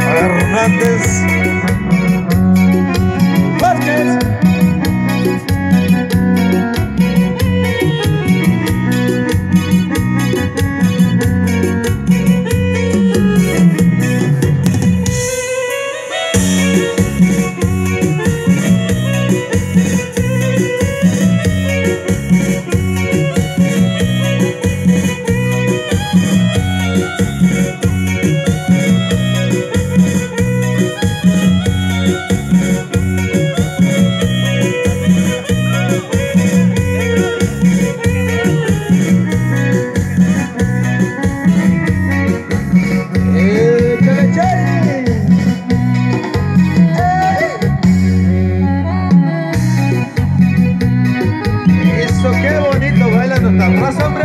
Fernández la plaza